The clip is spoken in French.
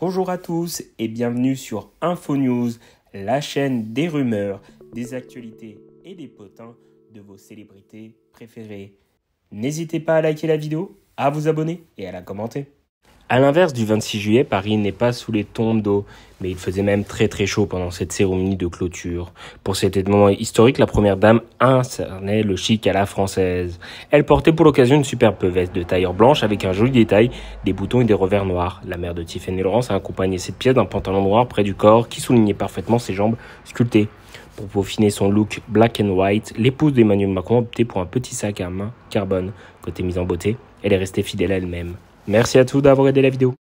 Bonjour à tous et bienvenue sur Info News, la chaîne des rumeurs, des actualités et des potins de vos célébrités préférées. N'hésitez pas à liker la vidéo, à vous abonner et à la commenter. A l'inverse du 26 juillet, Paris n'est pas sous les d'eau, mais il faisait même très très chaud pendant cette cérémonie de clôture. Pour cet événement historique, la première dame incarnait le chic à la française. Elle portait pour l'occasion une superbe veste de tailleur blanche avec un joli détail, des boutons et des revers noirs. La mère de Tiffany Lawrence a accompagné cette pièce d'un pantalon noir près du corps qui soulignait parfaitement ses jambes sculptées. Pour peaufiner son look black and white, l'épouse d'Emmanuel Macron a opté pour un petit sac à main carbone. Côté mise en beauté, elle est restée fidèle à elle-même. Merci à tous d'avoir aidé la vidéo.